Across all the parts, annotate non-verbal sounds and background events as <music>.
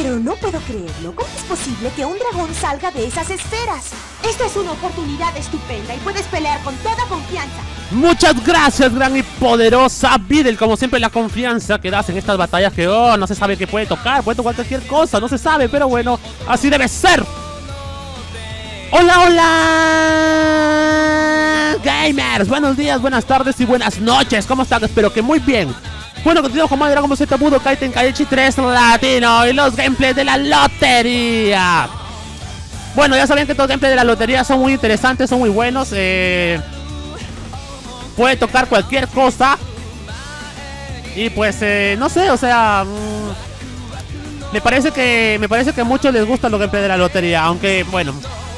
Pero no puedo creerlo. ¿Cómo es posible que un dragón salga de esas esferas? Esta es una oportunidad estupenda y puedes pelear con toda confianza. Muchas gracias, gran y poderosa Videl. Como siempre, la confianza que das en estas batallas que, oh, no se sabe qué puede tocar. Puede tocar cualquier cosa, no se sabe, pero bueno, así debe ser. Hola, hola, gamers. Buenos días, buenas tardes y buenas noches. ¿Cómo están? Espero que muy bien. Bueno, continuamos con más Dragon Ball Z Budo Kaiten Kaichi 3 Latino y los gameplays de la lotería. Bueno, ya saben que estos gameplays de la lotería son muy interesantes, son muy buenos. Eh, puede tocar cualquier cosa. Y pues, eh, no sé, o sea... Mm, me parece que me parece que a muchos les gustan los gameplays de la lotería, aunque bueno,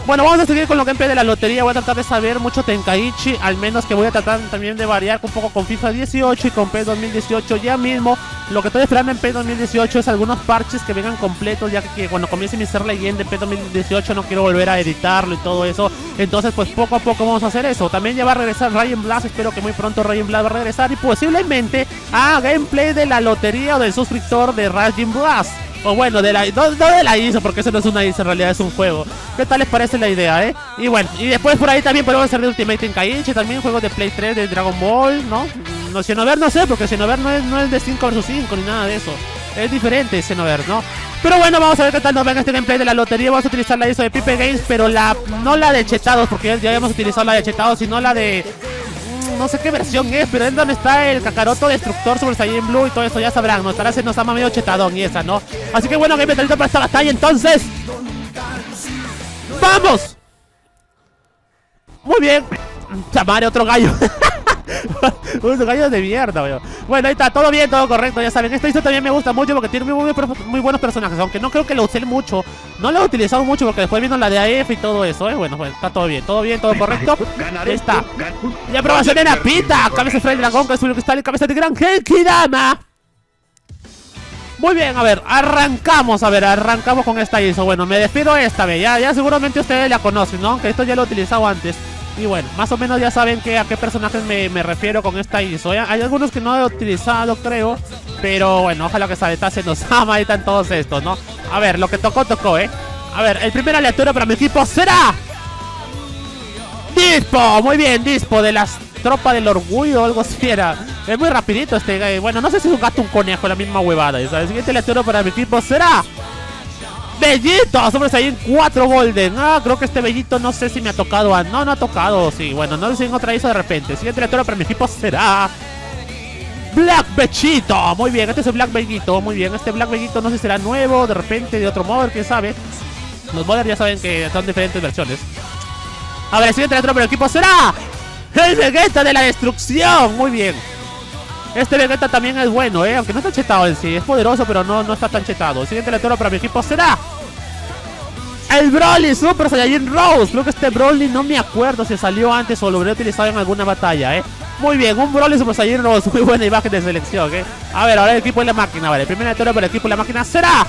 bueno, vamos a seguir con lo que de la lotería. Voy a tratar de saber mucho Tenkaichi. Al menos que voy a tratar también de variar un poco con FIFA 18 y con P 2018. Ya mismo, lo que estoy esperando en P 2018 es algunos parches que vengan completos. Ya que cuando comience mi ser leyenda en P 2018 no quiero volver a editarlo y todo eso. Entonces, pues poco a poco vamos a hacer eso. También ya va a regresar Ryan Blast. Espero que muy pronto Ryan Blast va a regresar. Y posiblemente a gameplay de la lotería o del suscriptor de Ryan Blast. O bueno, de la, no, de la ISO, porque eso no es una ISO, en realidad es un juego. ¿Qué tal les parece la idea, eh? Y bueno, y después por ahí también podemos hacer de Ultimate Tenkaichi, también juegos de Play 3 de Dragon Ball, ¿no? No, Xenover no sé, porque Xenover no es, no es de 5 vs 5 ni nada de eso. Es diferente Xenover, ¿no? Pero bueno, vamos a ver qué tal nos venga este gameplay de la lotería. Vamos a utilizar la ISO de Pipe Games, pero la no la de chetados, porque ya habíamos utilizado la de chetados, sino la de no sé qué versión es, pero es donde está el Kakaroto Destructor Super Saiyan Blue y todo eso, ya sabrán, nos estará nos ama medio chetadón y esa, ¿no? Así que bueno, game para esta batalla, entonces. ¡Vamos! Muy bien. Chamare, otro gallo. <laughs> <laughs> Unos gallos de mierda, weón. Bueno, ahí está, todo bien, todo correcto, ya saben. Esta historia también me gusta mucho porque tiene muy, muy, buenos personajes. Aunque no creo que lo use mucho. No lo he utilizado mucho porque después vino la de AF y todo eso, ¿eh? Bueno, bueno, está todo bien, todo bien, todo correcto. Ahí está. Y aprobación en la pita. Cabeza de Fray Dragón, cabeza de Cristal y cabeza de Gran Dama Muy bien, a ver, arrancamos, a ver, arrancamos con esta ISO Bueno, me despido esta vez, ya, ya seguramente ustedes la conocen, ¿no? Que esto ya lo he utilizado antes y bueno, más o menos ya saben que a qué personajes me, refiero con esta ISO. Hay algunos que no he utilizado, creo. Pero bueno, ojalá que se nos <laughs> ama y están todos estos, ¿no? A ver, lo que tocó, tocó, ¿eh? A ver, el primer aleatorio para mi equipo será... Dispo, muy bien, Dispo de las tropas del orgullo o algo así era. Es muy rapidito este, bueno, no sé si es un gato un conejo, la misma huevada. El siguiente aleatorio para mi equipo será... ¡Bellito! Sobre en 4 Golden. Ah, creo que este Bellito no sé si me ha tocado. A... No, no ha tocado. Sí, bueno, no sé si en otra hizo de repente. Siguiente lectura para mi equipo será. Black Bellito. Muy bien, este es el Black Bellito. Muy bien, este Black Bellito no sé si será nuevo, de repente, de otro modo, quién sabe. Los modders ya saben que son diferentes versiones. A ver, siguiente lectura para el equipo será. El Vegeta de la Destrucción. Muy bien. Este Vegeta también es bueno, ¿eh? Aunque no está chetado en sí. Es poderoso, pero no, no está tan chetado. Siguiente lectura para mi equipo será... El Broly Super Saiyajin Rose. Creo que este Broly no me acuerdo si salió antes o lo hubiera utilizado en alguna batalla, ¿eh? Muy bien, un Broly Super Saiyajin Rose. Muy buena imagen de selección, ¿eh? A ver, ahora el equipo de la máquina, vale. El primer lectura para el equipo de la máquina será...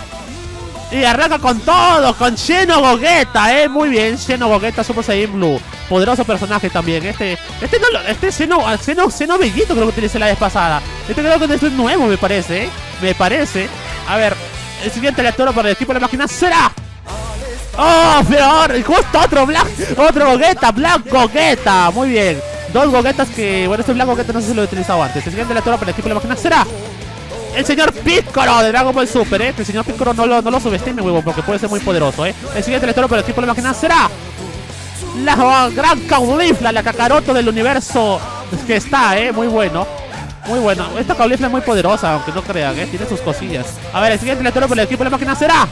Y arranca con todo, con Xeno Gogeta, eh. Muy bien, Xeno Gogeta Super Saiyan Blue. Poderoso personaje también. Este, este no este Xeno, Xeno, Xeno Bellito creo que utilicé la vez pasada. Este creo que este es nuevo, me parece, eh. Me parece. A ver, el siguiente lector para el equipo de la máquina será. ¡Oh, peor! Justo otro Black, otro Gogeta, Black Gogeta. Muy bien. Dos Gogetas que, bueno, este Black Gogeta no sé si lo he utilizado antes. El siguiente lector para el equipo de la máquina será el señor Piccolo de Dragon Ball Super, ¿eh? El señor Piccolo no lo, no lo subestime, huevo, porque puede ser muy poderoso, ¿eh? El siguiente lector por el equipo de la máquina será la gran caulifla, la cacaroto del universo que está, ¿eh? Muy bueno. Muy bueno. Esta caulifla es muy poderosa, aunque no crean, ¿eh? Tiene sus cosillas. A ver, el siguiente lector por el equipo de la máquina será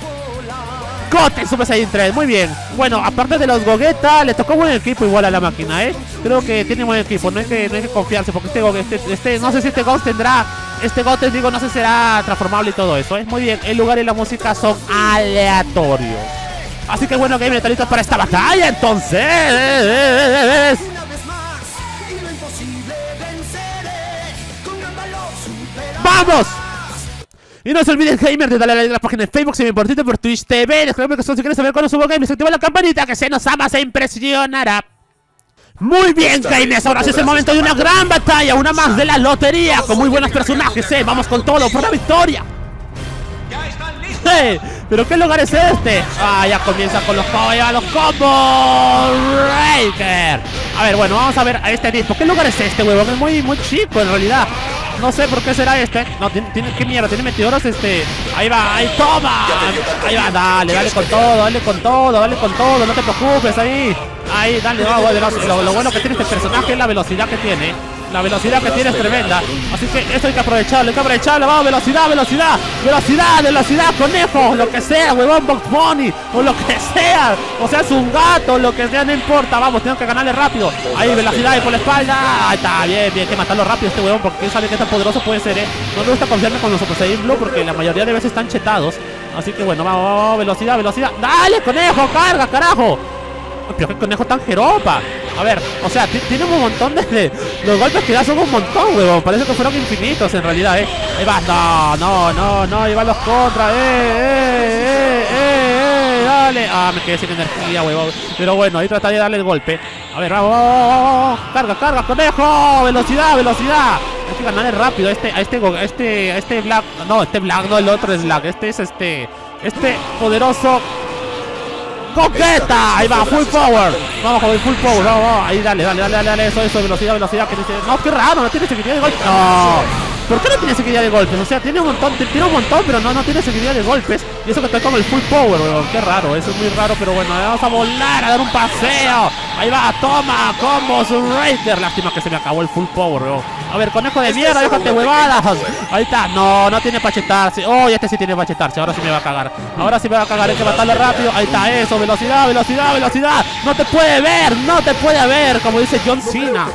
Goten Super Saiyan 3, muy bien. Bueno, aparte de los Gogeta, le tocó buen equipo igual a la máquina, ¿eh? Creo que tiene buen equipo, no hay que, no hay que confiarse, porque este, este, este, no sé si este Ghost tendrá, este Goten, digo, no sé si será transformable y todo eso, ¿eh? Muy bien, el lugar y la música son aleatorios. Así que bueno, Game está listo para esta batalla, entonces. ¡Vamos! Y no se olviden, gamer, de darle a like a la página de Facebook, si me importito por Twitch TV. Les que si quieren saber cuándo subo games, activa la campanita que se nos ama, se impresionará. Muy bien, gamers, ahora sí es el momento de una gran batalla, una más de la lotería, con muy buenos personajes, eh. Vamos con todo por la victoria. ¡Ya están listos! ¿Pero qué lugar es este? Ah, ya comienza con los ya los combos. Raker. A ver, bueno, vamos a ver a este disco. ¿Qué lugar es este, huevón? Es muy, muy chico en realidad. No sé por qué será este. No, tiene, tiene ¿qué mierda? Tiene meteoros este. Ahí va, ahí toma. Ahí va, dale, dale con todo, dale con todo, dale con todo. No te preocupes ahí. Ahí, dale, va, lo, lo bueno que tiene este personaje es la velocidad que tiene. La velocidad que tiene es tremenda. Así que esto hay que aprovecharlo, hay que aprovecharlo. Vamos, velocidad, velocidad, velocidad, velocidad, conejo, lo que sea, huevón, Box Bunny, o lo que sea. O sea, es un gato, lo que sea, no importa. Vamos, tengo que ganarle rápido. Ahí, velocidad por la espalda. Ahí está, bien, bien, hay que matarlo rápido este huevón, porque quién sabe qué tan poderoso puede ser, eh. No me gusta confiarme con los Super Saiyan Blue porque la mayoría de veces están chetados. Así que bueno, vamos, vamos, velocidad, velocidad. ¡Dale, conejo! ¡Carga, carajo! Pero qué conejo tan jeropa. A ver, o sea, tiene un montón de, Los golpes que da son un montón, huevón. Parece que fueron infinitos en realidad, eh. Ahí no, no, no, no, ahí los contras, eh, eh, eh, eh, eh, dale. Ah, me quedé sin energía, huevón. Pero bueno, ahí trataría de darle el golpe. A ver, vamos, carga, carga, conejo, velocidad, velocidad. Hay que ganarle rápido a este, a este, a este, este Black. No, este Black, no, el otro es Black. Este es este, este poderoso coqueta. Ahí va, full power. Vamos con full power. Vamos, vamos. Ahí dale, dale, dale, dale, eso, eso, velocidad, velocidad. Que dice, no, qué raro, no tiene seguridad de golpe. No. ¿Por qué no tiene seguridad de golpes? O sea, tiene un montón, tiene un montón, pero no, no tiene seguridad de golpes. Y eso que está con el full power, weón. Qué raro, eso es muy raro, pero bueno, vamos a volar, a dar un paseo. Ahí va, toma, combos, Raider. Lástima que se me acabó el full power, weón. A ver, conejo de mierda, déjate huevadas. Ahí está, no, no tiene para chetarse. Oh, este sí tiene para chetarse, ahora sí me va a cagar. Ahora sí me va a cagar, hay que matarlo rápido. Ahí está, eso, velocidad, velocidad, velocidad. No te puede ver, no te puede ver, como dice John Cena.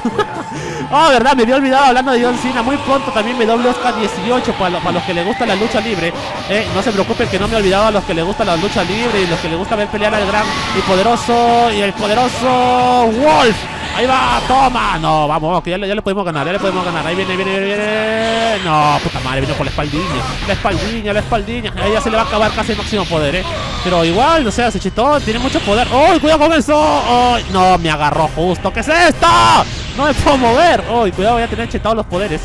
<laughs> oh, verdad, me había olvidado hablando de John Cena. Muy pronto también me doble Oscar 18 para, los que les gusta la lucha libre. Eh, no se preocupen que no me he olvidado a los que les gusta la lucha libre y los que les gusta ver pelear al gran y poderoso y el poderoso Wolf. Ahí va, toma. No, vamos, que ya le, ya le podemos ganar, ya le podemos ganar. Ahí viene, viene, viene, viene. No, puta madre, viene por la espaldiña. La espaldiña, la espaldiña. Ahí ya se le va a acabar casi el máximo poder, eh. Pero igual, o sea, se chitó, tiene mucho poder. ¡Uy, cuidado con eso! No, me agarró justo. ¿Qué es esto? No me puedo mover. ¡Uy, cuidado, voy a tener chetados los poderes!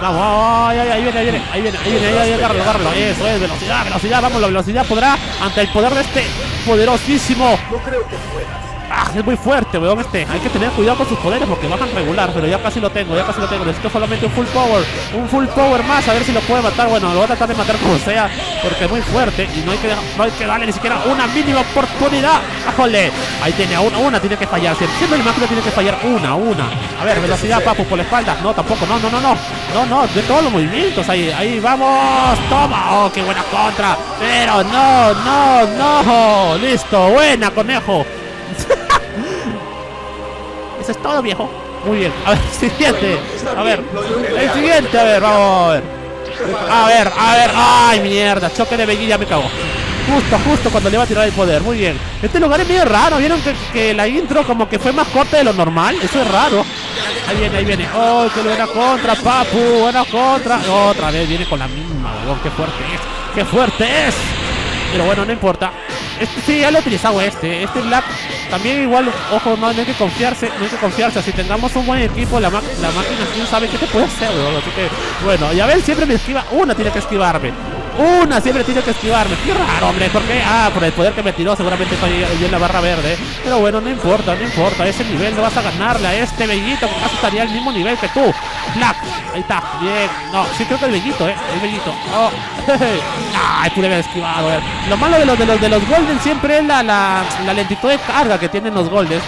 Vamos, ahí, ahí, ahí viene, ahí viene, ahí viene, ahí viene, ahí, ahí, agárralo, agárralo. Eso es, velocidad, velocidad, vamos, la velocidad podrá ante el poder de este poderosísimo. No creo que pueda. Es muy fuerte, weón, este. Hay que tener cuidado con sus poderes porque bajan regular, pero ya casi lo tengo, ya casi lo tengo. Necesito solamente un full power, un full power más, a ver si lo puede matar. Bueno, lo voy a tratar de matar como sea, porque es muy fuerte y no hay que, no hay que darle ni siquiera una mínima oportunidad. ¡Ajole! Ahí tiene una, una tiene que fallar. Siempre el máquina tiene que fallar una, una. A ver, velocidad, papu, por la espalda. No, tampoco, no, no, no, no. No, no, de todos los movimientos. Ahí, ahí, vamos. Toma. Oh, qué buena contra. Pero no, no, no. Listo, buena, conejo. <laughs> Eso es todo, viejo. Muy bien. A ver, siguiente. A ver. El siguiente, a ver, vamos a ver. A ver, a ver. Ay, mierda. Choque de Begui ya me cago. Justo, justo cuando le va a tirar el poder. Muy bien. Este lugar es medio raro. ¿Vieron que, la intro como que fue más corta de lo normal? Eso es raro. Ahí viene, ahí viene. Oh, qué buena contra, papu. Buena contra. Otra vez viene con la misma, weón. Qué fuerte es. Qué fuerte es. Pero bueno, no importa. Este sí, ya lo he utilizado este. Este Black también igual, ojo, no, hay que confiarse, no hay que confiarse. Si tengamos un buen equipo, la, la máquina quién sabe qué te puede hacer, Así que, bueno, y a ver, siempre me esquiva. Una tiene que esquivarme. Una siempre tiene que esquivarme. Qué raro, hombre. ¿Por qué? Ah, por el poder que me tiró. Seguramente estoy en la barra verde. Pero bueno, no importa, no importa. Ese nivel no vas a ganarle a este bellito que casi estaría al mismo nivel que tú. Black. Ahí está. Bien. No, sí creo que el bellito, eh. El bellito. Oh. <laughs> Ay, pude haber esquivado, eh. Lo malo de los de los de los Golden siempre es la, la, la lentitud de carga que tienen los Golden.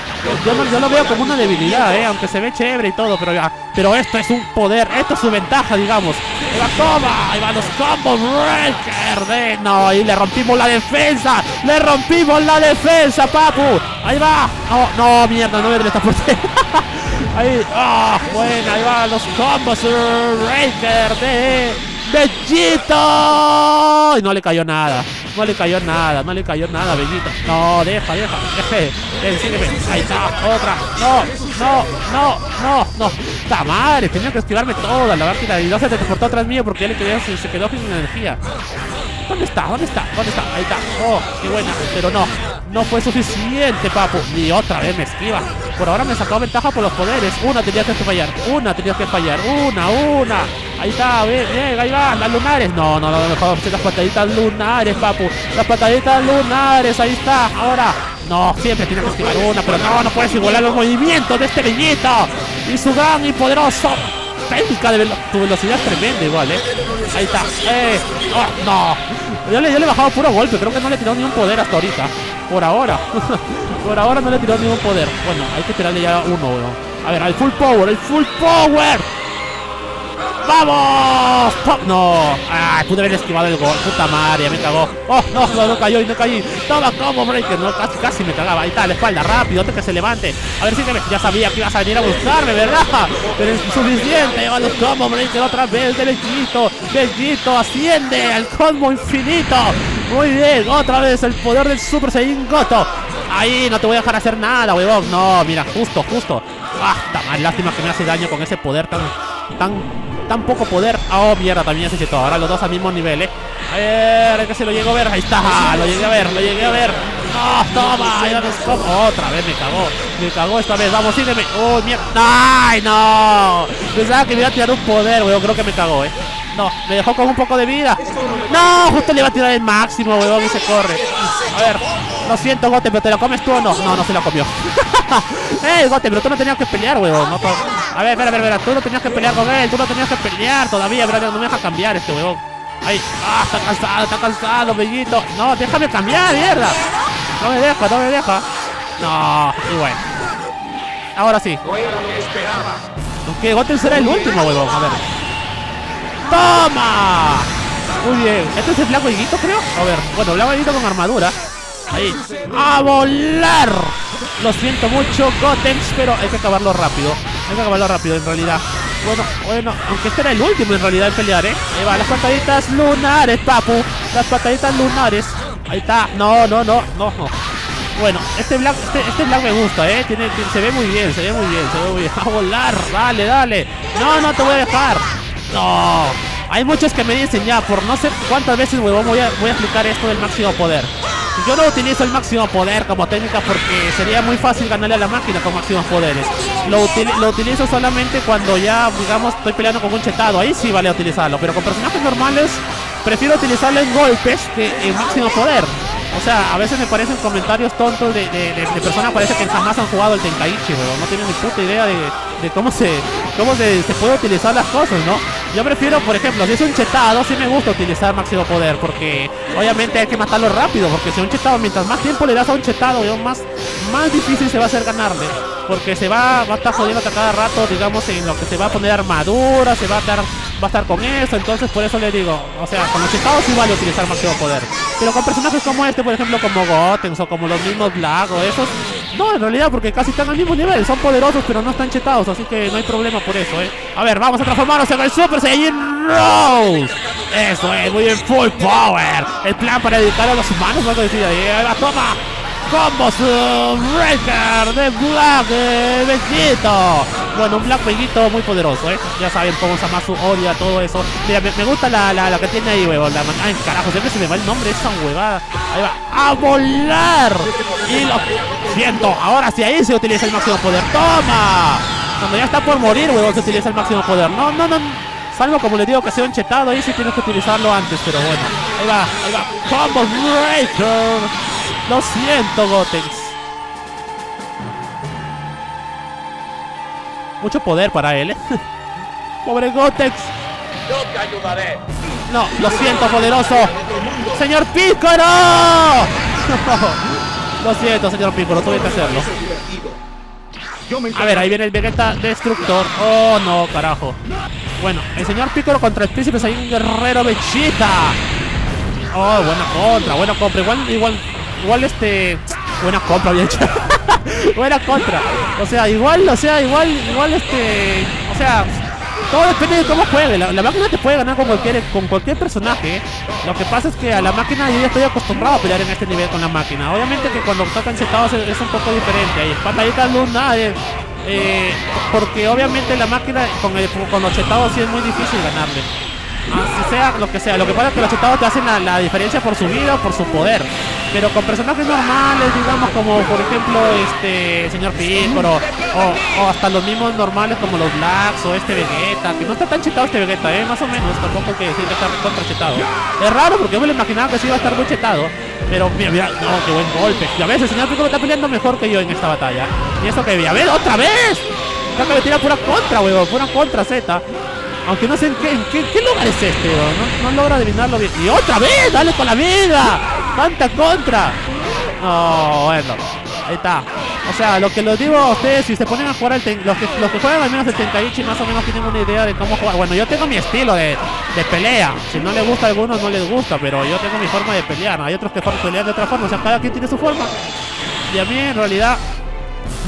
Yo, yo lo veo como una debilidad, eh. Aunque se ve chévere y todo, pero ya. Pero esto es un poder. Esto es su ventaja, digamos. Ahí va, toma. Ahí van los combos. No, y le rompimos la defensa. Le rompimos la defensa, papu. Ahí va. No, no, mierda, no me esta fuerte. <laughs> ahí, ah, bueno, ahí van los combos. Raker de Bellito. Y no le cayó nada. No le cayó nada, no le cayó nada, Bellito. No, deja, deja, <laughs> deje. Ahí está, otra. No, no, no, no, no. ¡Ta madre! Tenía que esquivarme toda la máquina y no se te transportó atrás mío porque ya le se quedó sin energía. ¿Dónde está? ¿Dónde está? ¿Dónde está? Ahí está. Oh, qué buena. Pero no. No fue suficiente, papu. Y otra vez me esquiva. Por ahora me sacó ventaja por los poderes. Una tenía que fallar. Una tenía que fallar. Una, una. Ahí está, bien, bien, ahí va, las lunares. No, no, no, mejor las pataditas lunares, papu. Las pataditas lunares, ahí está. Ahora, no, siempre tienes que esquivar una, pero no, no puedes igualar los movimientos de este niñito. Y su gran y poderoso técnica de tu velocidad es tremenda igual, ¿eh? Ahí está. Eh, oh, no. Yo le, yo le he bajado puro golpe. Creo que no le he tirado ni un poder hasta ahorita. Por ahora. <laughs> Por ahora no le he tirado ningún poder. Bueno, hay que tirarle ya uno, weón. A ver, al full power, el full power. ¡Vamos! ¡Pop! ¡No! ¡Ay! Pude haber esquivado el gol. ¡Puta madre! Me cagó. ¡Oh! No, no, no cayó y no caí. Toma, como breaker. No, casi, casi me cagaba. Ahí está, la espalda. Rápido, antes que se levante. A ver si me... Ya sabía que ibas a venir a buscarme, ¿verdad? Pero es suficiente. A los combo breaker otra vez. De Bellito. Bellito asciende al combo infinito. Muy bien. Otra vez el poder del Super Saiyan Goto. Ahí, no te voy a dejar hacer nada, huevón. No, mira, justo, justo. Ah, está. Lástima que me hace daño con ese poder tan... Tan tan poco poder. Oh, mierda, también se todo. Ahora los dos al mismo nivel, eh. A ver, que se lo llego a ver. Ahí está, lo llegué a ver, lo llegué a ver. No, toma, Otra vez me cagó. Me cagó esta vez. Vamos, sígueme. Oh, mierda. ¡Ay, no! Pensaba que me iba a tirar un poder, weón. Creo que me cagó, eh. No, me dejó con un poco de vida. No, justo le iba a tirar el máximo, weón, y se corre. A ver, lo siento, Gote, pero ¿te lo comes tú o no? No, no se lo comió. <laughs> ¡Eh, Gote, pero tú no tenías que pelear, weón. No, a ver, espera, espera, tú no tenías que pelear con él, tú no tenías que pelear todavía, no me deja cambiar este huevón. Ahí, ah, está cansado, está cansado, bellito. No, déjame cambiar, mierda. No me deja, no me deja. No, y bueno. Ahora sí. Ok, Goten será el último, huevón. A ver. ¡Toma! Muy bien. ¿Este es el blanco higuito, creo? A ver, bueno, blanco higuito con armadura. Ahí. ¡A volar! Lo siento mucho, Gotems, pero hay que acabarlo rápido. Hay que acabarlo rápido, en realidad. Bueno, bueno, aunque este era el último en realidad en pelear, ¿eh? Ahí va, las pataditas lunares, papu. Las pataditas lunares. Ahí está. No, no, no, no, no. Bueno, este black, este, este black me gusta, ¿eh? Tiene, se ve muy bien, se ve muy bien, se ve muy bien. <laughs> A volar, dale, dale. No, no te voy a dejar. No. Hay muchos que me dicen ya, por no sé cuántas veces, huevón, voy a, voy a explicar esto del máximo poder. Yo no utilizo el máximo poder como técnica porque sería muy fácil ganarle a la máquina con máximos poderes. Lo, utilizo solamente cuando ya, digamos, estoy peleando con un chetado. Ahí sí vale utilizarlo. Pero con personajes normales prefiero utilizarlo en golpes que en máximo poder. O sea, a veces me parecen comentarios tontos de, de, personas parece que jamás han jugado el Tenkaichi, weón. No tienen ni puta idea de, cómo se cómo se, se, puede utilizar las cosas, ¿no? Yo prefiero, por ejemplo, si es un chetado, sí me gusta utilizar máximo poder, porque obviamente hay que matarlo rápido, porque si un chetado, mientras más tiempo le das a un chetado, más, más difícil se va a hacer ganarle. Porque se va, va a estar jodiendo a cada rato, digamos, en lo que se va a poner armadura, se va a dar va a estar con eso, entonces por eso le digo, o sea, con los chetados sí vale utilizar máximo poder. Pero con personajes como este, por ejemplo, como Gotenks o como los mismos Black o esos, no, en realidad, porque casi están al mismo nivel, son poderosos, pero no están chetados, así que no hay problema por eso, ¿eh? A ver, vamos a transformarnos en el Super Saiyan Rose. Eso es, muy bien, full power. El plan para dedicar a los humanos, vamos a decir ahí, va, toma. Combo Breaker de Black Bellito. Bueno, un Black Bellito muy poderoso, ¿eh? Ya saben cómo Samasu odia todo eso. Mira, me, gusta la, la, que tiene ahí, huevón. La Ay, carajo, siempre se me va el nombre esa huevada. Ahí va. ¡A volar! Y lo siento. Ahora sí, ahí se utiliza el máximo poder. ¡Toma! Cuando ya está por morir, huevón, se utiliza el máximo poder. No, no, no. Salvo como le digo que sea un chetado, ahí sí tienes que utilizarlo antes, pero bueno. Ahí va, ahí va. Combo Breaker. Lo siento, Gotex. Mucho poder para él, ¿eh? <laughs> Pobre Gotex. Yo te ayudaré. No, lo siento, poderoso. ¡Señor Pícoro! <laughs> lo siento, señor Pícoro, tuve que hacerlo. A ver, ahí viene el Vegeta Destructor. Oh, no, carajo. Bueno, el señor Pícoro contra el príncipe hay un guerrero Vegeta. Oh, buena contra, buena compra. Igual, igual igual este buena compra bien <laughs> <laughs> hecho buena contra. O sea igual o sea igual igual este o sea todo depende de cómo juegue. La, máquina te puede ganar con cualquier con cualquier personaje. Lo que pasa es que a la máquina yo ya estoy acostumbrado a pelear en este nivel con la máquina. Obviamente que cuando tocan setados es, un poco diferente. Hay pataditas luna eh, eh, porque obviamente la máquina con, el, con los chetados sí es muy difícil ganarle. Sea lo que sea. Lo que pasa es que los chetados te hacen la, la diferencia por su vida o por su poder. Pero con personajes normales, digamos, como por ejemplo este señor Piccolo, o, o hasta los mismos normales como los Blacks o este Vegeta, que no está tan chetado este Vegeta, eh, más o menos, tampoco hay que decir que está contra chetado. Es raro porque yo me lo imaginaba que sí iba a estar muy chetado. Pero mira, mira, no, qué buen golpe. Ya ves, el señor Piccolo está peleando mejor que yo en esta batalla. Y eso que, ya ves, otra vez. Acá me tira pura contra, weón, pura contra Z. Aunque no sé en qué, qué, lugar es este, weón. No, no logra adivinarlo bien. Y otra vez, dale con la vida. Contra. No, bueno. Ahí está. O sea, lo que les digo a ustedes, si se ponen a jugar al ten- los, que, los que juegan al menos el Tenkaichi más o menos tienen una idea de cómo jugar. Bueno, yo tengo mi estilo de, de pelea. Si no les gusta a algunos, no les gusta, pero yo tengo mi forma de pelear. Hay otros que pelean de otra forma, o sea, cada quien tiene su forma. Y a mí en realidad...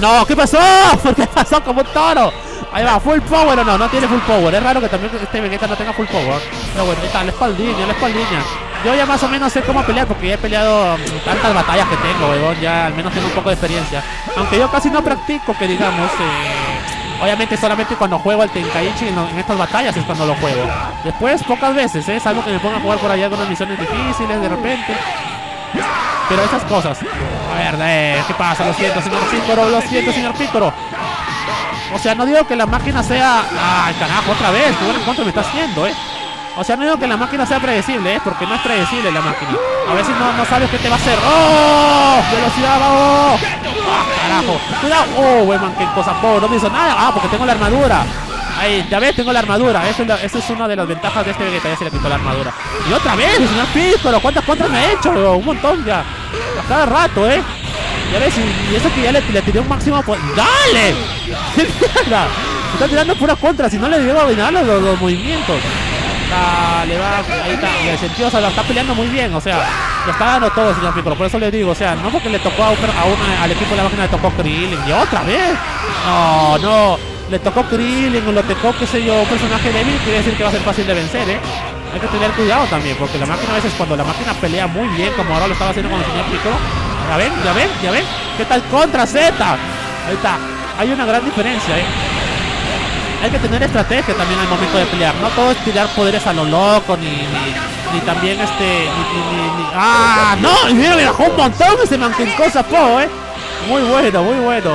No, ¿qué pasó? <laughs> ¿Por qué pasó como un toro? Ahí va, full power o no, no tiene full power. Es raro que también este Vegeta no tenga full power. Pero bueno, ahí está, la espaldilla, la espaldilla. Yo ya más o menos sé cómo pelear porque ya he peleado mm, tantas batallas que tengo, weón. Ya al menos tengo un poco de experiencia. Aunque yo casi no practico, que digamos, eh, obviamente solamente cuando juego al Tenkaichi en, estas batallas es cuando lo juego. Después, pocas veces, ¿eh? Salvo que me ponga a jugar por allá algunas misiones difíciles de repente. Pero esas cosas. A ver, eh, ¿qué pasa? Lo siento, señor Pícoro, lo siento, señor Pícoro. O sea, no digo que la máquina sea... ¡Ay, carajo, otra vez! ¡Qué buen encuentro me está haciendo, eh! O sea, no digo que la máquina sea predecible, ¿eh? Porque no es predecible la máquina. A veces no, no sabes qué te va a hacer. ¡Oh! ¡Velocidad, vamos! ¡Ah, carajo! ¡Cuidado! ¡Oh, weón, qué cosa! ¡Oh, no me hizo nada! ¡Ah, porque tengo la armadura! Ahí, ya ves, tengo la armadura. Es, la- esa es una de las ventajas de este Vegeta. Ya se le quitó la armadura. Y otra vez, el señor Piccolo. ¿Cuántas contras me ha hecho? weón? Un montón ya. A cada rato, ¿eh? Ya ves, y, eso que ya le, le tiré un máximo. ¡Dale! <laughs> ¡Qué mierda! Está tirando pura contra. Si no le digo dominar los, los, los Dale, va. Ahí está. El sentido, o sea, lo está peleando muy bien. O sea, lo está dando todo, señor Piccolo. Por eso le digo, o sea, no porque le tocó a, un- a una- al equipo de la máquina le tocó Krillin. Y otra vez. No, no. Le tocó Krillin o le tocó, qué sé yo, un personaje débil. Quiere decir que va a ser fácil de vencer, ¿eh? Hay que tener cuidado también, porque la máquina a veces cuando la máquina pelea muy bien, como ahora lo estaba haciendo con el señor Piccolo. Ya ven, ya ven, ya ven. ¿Qué tal contra Z? Ahí está. Hay una gran diferencia, ¿eh? Hay que tener estrategia también al momento de pelear. No todo es tirar poderes a lo loco, ni, ni, ni también este. Ni, ¡Ah! ¡No! Mira, me un montón manquincosa po, eh. Muy bueno, muy bueno.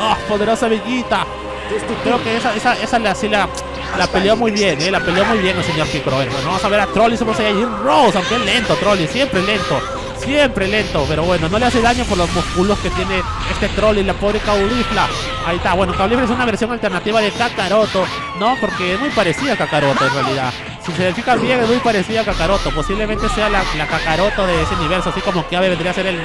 ¡Ah! poderosa Villita. Creo que esa, esa, esa la, sí la, la peleó muy bien, eh. La peleó muy bien el señor Piccolo. Bueno, vamos a ver a Trolli Super Saiyajin Rose, aunque es lento, Trolli, siempre lento. Siempre lento, pero bueno, no le hace daño por los músculos que tiene este troll y la pobre Caulifla. Ahí está, bueno, Caulifla es una versión alternativa de Kakaroto, ¿no? Porque es muy parecida a Kakaroto en realidad. Si se fijan bien, es muy parecida a Kakaroto. Posiblemente sea la, la Kakaroto de ese universo, así como que vendría a ser el,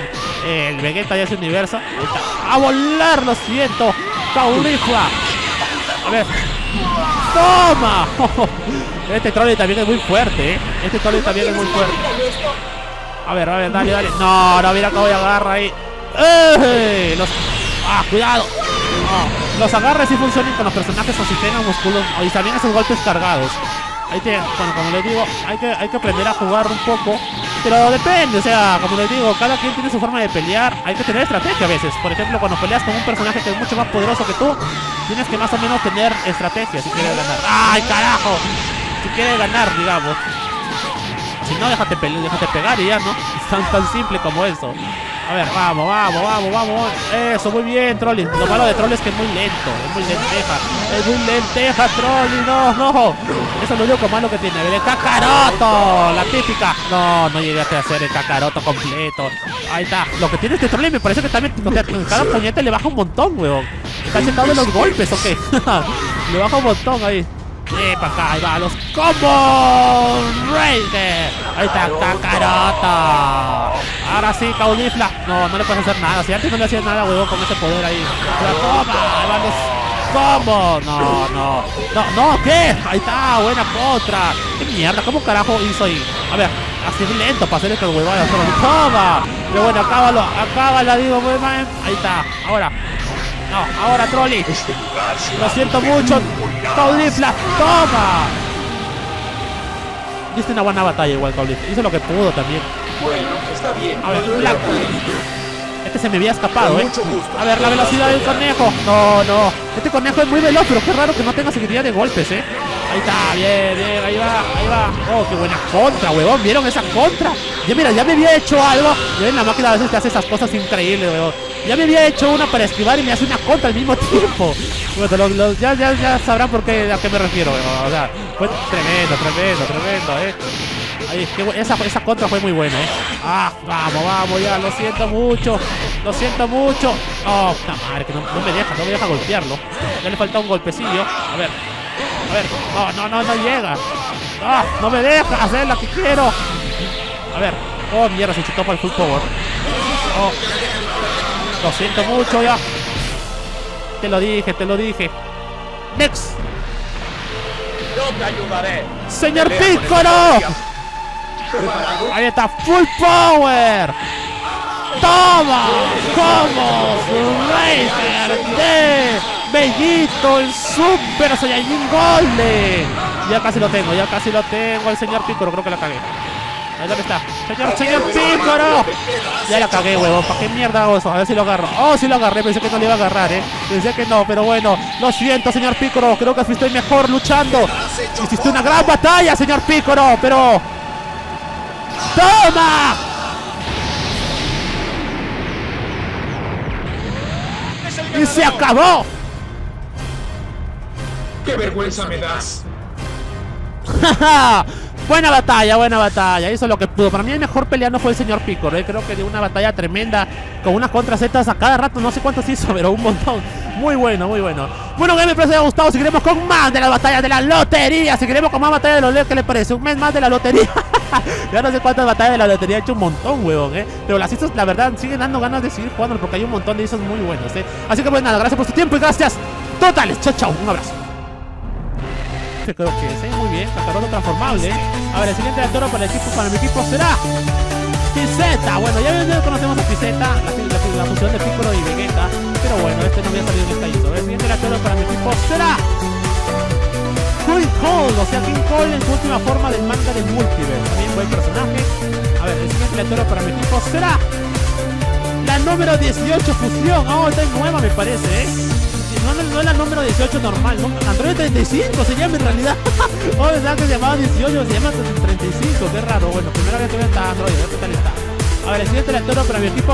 el Vegeta de ese universo. Ahí está. ¡A volar! Lo siento, Caulifla. A ver. ¡Toma! <laughs> Este troll también es muy fuerte, ¿eh? Este troll también es muy fuerte. A ver, a ver, dale, dale. No, no, mira cómo agarra ahí. ¡Eh! Los... ¡Ah, cuidado! No, Los agarres sí funcionan con los personajes o si tengan músculos y también esos golpes cargados. Ahí te, bueno, como les digo, hay que, hay que aprender a jugar un poco. Pero depende, o sea, como les digo, cada quien tiene su forma de pelear. Hay que tener estrategia a veces. Por ejemplo, cuando peleas con un personaje que es mucho más poderoso que tú, tienes que más o menos tener estrategia si quieres ganar. ¡Ay, carajo! Si quieres ganar, digamos. Si no, déjate, déjate pegar y ya, ¿no? Es <laughs> tan, tan simple como eso. A ver, vamos, vamos, vamos, vamos. Eso, muy bien, Trolli. Lo malo de Trolli es que es muy lento. Es muy lenteja. Es muy lenteja, Trolli. No, no. Eso es lo único malo que tiene. El cacaroto. La típica. No, no llegaste a hacer el cacaroto completo. Ahí está. Lo que tiene este Trolli me parece que también. Cada puñete le baja un montón, weón. Está sentado de los golpes, ¿o qué? <laughs> le baja un montón ahí. Para acá, ahí va, los combos Ranger. Ahí está, Kakaroto. Ahora sí, Caulifla. No, no le puedes hacer nada. Si antes no le hacías nada, huevón, con ese poder ahí. La toma, ahí van los combos. No, no. No, no, ¿qué? Ahí está, buena contra. ¿Qué mierda? ¿Cómo carajo hizo ahí? A ver, así es lento para hacer estas huevadas. solo. Toma. Pero bueno, acábalo, acábala, digo. Ahí está, ahora. No, ahora Trolli. Lo siento mucho. Caulifla, toma. Diste una buena batalla igual, Caulifla. Hizo lo que pudo también. Bueno, está bien. A ver, Black. Este se me había escapado, eh. Mucho gusto. A ver, la velocidad del conejo. No, no. Este conejo es muy veloz, pero qué raro que no tenga seguridad de golpes, eh. Ahí está, bien, bien, ahí va, ahí va. Oh, qué buena contra, huevón. ¿Vieron esa contra? Ya mira, ya me había hecho algo. Ya ven, la máquina a veces te hace esas cosas increíbles, huevón. Ya me había hecho una para esquivar y me hace una contra al mismo tiempo. Bueno, ya, ya, ya sabrán por qué, a qué me refiero. O sea, fue tremendo, tremendo, tremendo, eh. Ahí, qué esa, esa contra fue muy buena, eh. Ah, vamos, vamos, ya, lo siento mucho. Lo siento mucho. Oh, puta madre, que no, me deja, no me deja golpearlo. Ya le falta un golpecillo. A ver, a ver, no, no, no, no llega. Ah, no me deja hacer lo que quiero. A ver, oh mierda, se chutó para el full power. Oh, lo siento mucho ya. Te lo dije, te lo dije. Next, Yo te ayudaré. señor Piccolo. Ahí está, full power. Toma, como Racer de Bellito, el Super Saiyajin Golden. Ya casi lo tengo, ya casi lo tengo. El señor Piccolo, creo que la cagué. Ahí dónde está. Señor, señor Piccolo. Ya la cagué, huevón. ¿Para qué mierda hago eso? A ver si lo agarro. Oh, sí lo agarré. Pensé que no le iba a agarrar, eh. Pensé que no, pero bueno. Lo siento, señor Piccolo. Creo que estoy mejor luchando. Hiciste una gran batalla, señor Piccolo, pero. ¡Toma! ¡Y se acabó! ¡Qué vergüenza me das! <laughs> buena batalla, buena batalla. Hizo lo que pudo. Para mí el mejor peleando fue el señor Piccolo. eh. Creo que dio una batalla tremenda. Con unas contrasetas a cada rato. No sé cuántos hizo, <laughs> pero un montón. Muy bueno, muy bueno. Bueno, que parece que haya gustado. Seguiremos con más de las batallas de la lotería. Seguiremos con más batallas de los LEDs. ¿Qué les parece? Un mes más de la lotería. <laughs> ya no sé cuántas batallas de la lotería he hecho un montón, huevón, eh. Pero las hizo, la verdad, siguen dando ganas de seguir jugando porque hay un montón de esos muy buenos, eh. Así que pues nada, gracias por su tiempo y gracias totales. Chao, chao. Un abrazo. Creo que sí, muy bien, transformable. A ver, el siguiente actor para el equipo, para mi equipo será Pizeta. Bueno, ya, conocemos a Pizeta, la, la, fusión de Piccolo y Vegeta. Pero bueno, este no había salido en esta. El siguiente actor para mi equipo será King Cole, o sea, King Cole en su última forma del manga del multiverse. También buen personaje. A ver, el siguiente actor para mi equipo será la número 18 fusión. Oh, esta es nueva me parece, ¿eh? No, no, no es la número 18 normal, no. Android 35 se llama en realidad. oh, verdad que se llamaba 18, se llama 35, qué raro. Bueno, primera vez que veo esta Android, a ver está. A ver, el siguiente lector para mi equipo